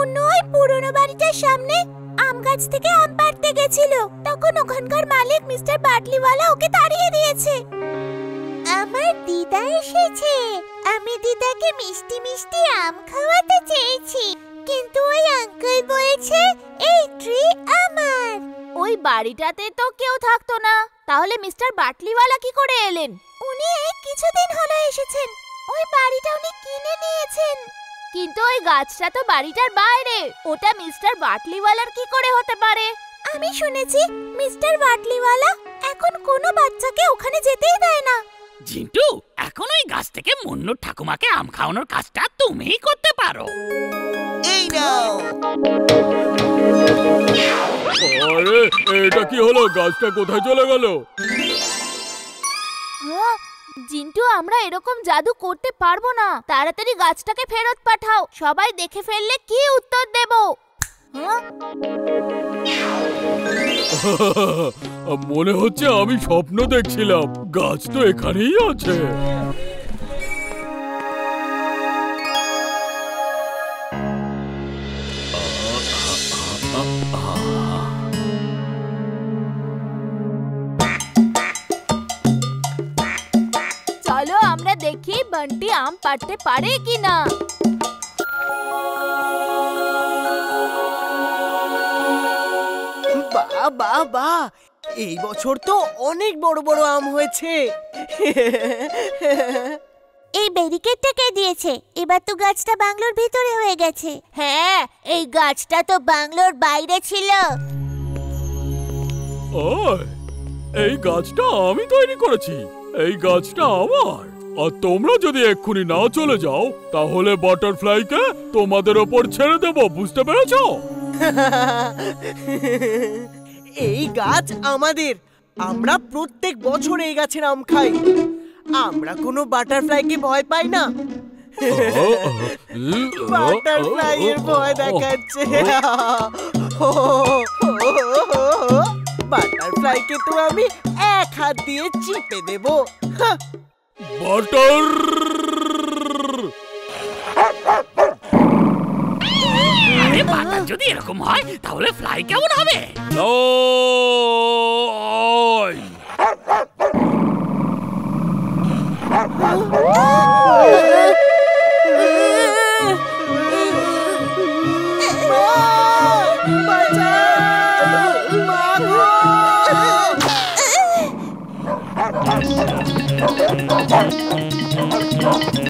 মুন্নু ওই পুরনো বাড়িটার সামনে আম গাছ থেকে আম পাড়তে গেছিল। তখন ওখানকার মালিক মিস্টার বাটলিওয়ালা ওকে তাড়িয়ে দিয়েছে। আমার দিদা এসেছে। আমি দিদাকে মিষ্টি মিষ্টি আম খাওয়াতে চেয়েছি। কিন্তু ওই আঙ্কেল বলেছে এই ট্রি আমার। ওই বাড়িটাতে তো কেউ থাকতো না। তাহলে মিস্টার বাটলিওয়ালা কি করে এলেন? উনি কিছুদিন হলো এসেছেন। ওই বাড়িটা উনি কিনে নিয়েছেন। কিন্তু ওই গাছটা তো বাড়িটার বাইরে। ওটা মিস্টার বাটলিওয়ালার কি করে হতে পারে? আমি শুনেছি মিস্টার বাটলিওয়ালা এখন কোনো বাচ্চাকে ওখানে যেতেই দেয় না। জিন্টু এখন ওই গাছ থেকে মুন্নুর ঠাকুমাকে আম খাওয়ানোর কাজটা তুমিই করতে পারো। এই নাও। আরে এটা কি হলো? গাছটা কোথায় চলে গেল? জিন্টু আমরা এরকম জাদু করতে পারব না। তাড়াতাড়ি গাছটাকে ফেরত পাঠাও। সবাই দেখে ফেললে কি উত্তর দেব? হ্যাঁ? মনে হচ্ছে আমি স্বপ্ন দেখছিলাম। গাছ তো এখানেই আছে। দেখি বান্টি আম পাড়তে পারে কিনা বাহ বাহ বাহ। এই বছর তো অনেক বড় বড় আম হয়েছে। এই ব্যারিকেডটা কে দিয়েছে? এবার তো গাছটা বাংলোর ভিতরে হয়ে গেছে। হ্যাঁ এই গাছটা তো বাংলোর বাইরে ছিল। এই গাছটা আমি তৈরি করেছি। এই গাছটা আমার। আর তোমরা যদি এক্ষুনি না চলে যাও তাহলে বাটারফ্লাইকে তোমাদের ওপর ছেড়ে দেব বুঝতে পেরেছ? এই গাছ আমাদের। আমরা প্রত্যেক বছর এই গাছের আম খাই। আমরা কোনো বাটারফ্লাইকে ভয় পাই না। বাটারফ্লাই এর ভয় দেখাচ্ছে। বাটারফ্লাইকে তো আমি এক হাত দিয়ে চিপে দেব। বাটার আরে বাটার যদি এরকম হয় তাহলে ফ্লাই কেমন হবে ওই Bye.